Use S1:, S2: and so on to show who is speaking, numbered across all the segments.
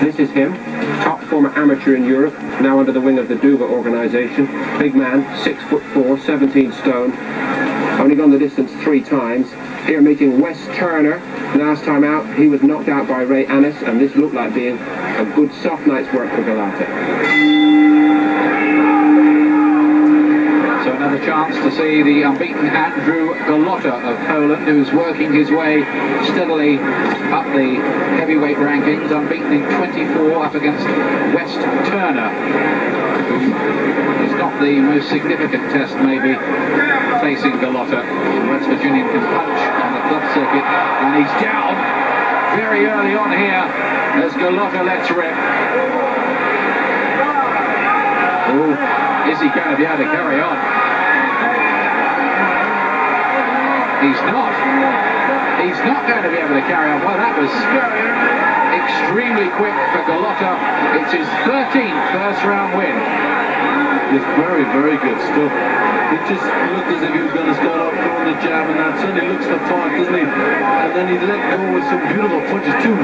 S1: This is him, top former amateur in Europe, now under the wing of the Duva organisation. Big man, six foot four, 17 stone. Only gone the distance three times. Here meeting Wes Turner. Last time out, he was knocked out by Ray Annis, and this looked like being a good soft night's work for
S2: Golota. To see the unbeaten Andrew Golota of Poland, who's working his way steadily up the heavyweight rankings, unbeaten in 24 up against West Turner, who is not the most significant test maybe facing Golota. The West Virginian can punch on the club circuit, and he's down very early on here as Golota lets rip. Oh, is he going to be able to carry on? He's not. He's not going to be able to carry on. Well, that was extremely quick for Golota. It's his 13th first round win.
S3: It's very, very good stuff. It just looked as if he was going to start off throwing the jab and that. Certainly looks the part, doesn't he? And then he let go with some beautiful punches. Two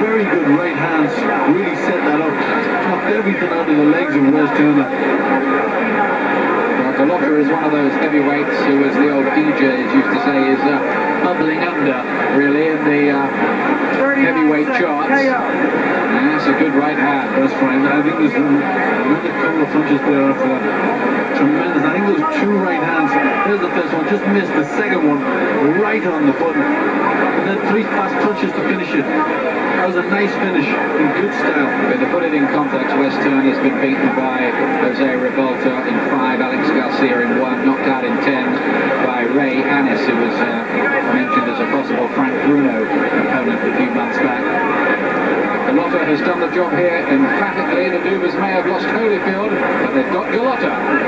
S3: very good right hands. Really set that up. Knocked everything of the legs of Wes Turner.
S2: Golota is one of those heavyweights who, as the old DJs used to say, is uh, bubbling under, really, in the uh, heavyweight charts. That's a good right hand.
S3: That's fine. I think there's another couple of punches there after that. Tremendous. I think those two right hands. There's the first one. Just missed the second one. Right on the button. And then three fast punches to finish it. That was a nice finish in good style.
S2: But to put it in context, Wes Turner's been beaten by Jose Ribalta in five, Alex Garcia in one, knocked out in ten has done the job here emphatically. The Duvas may have lost Holyfield, but they've got Golota.